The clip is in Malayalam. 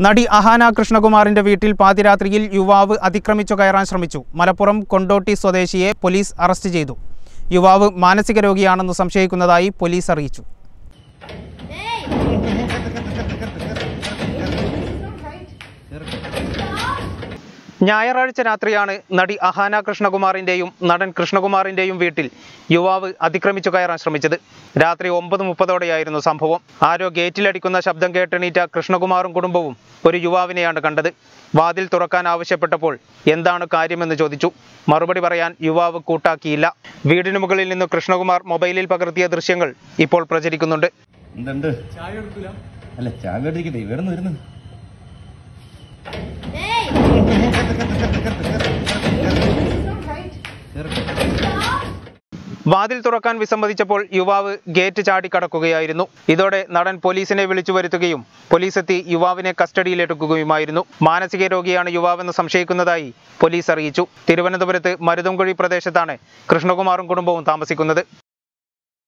നടി അഹാന കൃഷ്ണകുമാറിന്റെ വീട്ടിൽ പാതിരാത്രിയിൽ യുവാവ് അതിക്രമിച്ചു കയറാൻ ശ്രമിച്ചു. മലപ്പുറം കൊണ്ടോട്ടി സ്വദേശിയെ പോലീസ് അറസ്റ്റ് ചെയ്തു. യുവാവ് മാനസിക രോഗിയാണെന്ന് സംശയിക്കുന്നതായി പോലീസ് അറിയിച്ചു. ഞായറാഴ്ച രാത്രിയാണ് നടി അഹാന കൃഷ്ണകുമാറിന്റെയും നടൻ കൃഷ്ണകുമാറിന്റെയും വീട്ടിൽ യുവാവ് അതിക്രമിച്ചു കയറാൻ ശ്രമിച്ചത്. രാത്രി ഒമ്പത് മുപ്പതോടെയായിരുന്നു സംഭവം. ആരോ ഗേറ്റിലടിക്കുന്ന ശബ്ദം കേട്ടെണീറ്റ കൃഷ്ണകുമാറും കുടുംബവും ഒരു യുവാവിനെയാണ് കണ്ടത്. വാതിൽ തുറക്കാൻ ആവശ്യപ്പെട്ടപ്പോൾ എന്താണ് കാര്യമെന്ന് ചോദിച്ചു. മറുപടി പറയാൻ യുവാവ് കൂട്ടാക്കിയില്ല. വീടിന് മുകളിൽ നിന്ന് കൃഷ്ണകുമാർ മൊബൈലിൽ പകർത്തിയ ദൃശ്യങ്ങൾ ഇപ്പോൾ പ്രചരിക്കുന്നുണ്ട്. എന്തുണ്ട്? അല്ല ചായ എടുക്കട്ടെ. ഇവിടെ നിന്ന് വരുന്നു വാതിൽ തുറക്കാൻ വിസമ്മതിച്ചപ്പോൾ യുവാവ് ഗേറ്റ് ചാടിക്കടക്കുകയായിരുന്നു ഇതോടെ നടൻ പോലീസിനെ വിളിച്ചു വരുത്തുകയും പോലീസ് എത്തി യുവാവിനെ കസ്റ്റഡിയിലെടുക്കുകയുമായിരുന്നു. മാനസിക രോഗിയാണ് യുവാവെന്ന് സംശയിക്കുന്നതായി പോലീസ് അറിയിച്ചു. തിരുവനന്തപുരത്ത് മരുതംകുഴി പ്രദേശത്താണ് കൃഷ്ണകുമാറും കുടുംബവും താമസിക്കുന്നത്.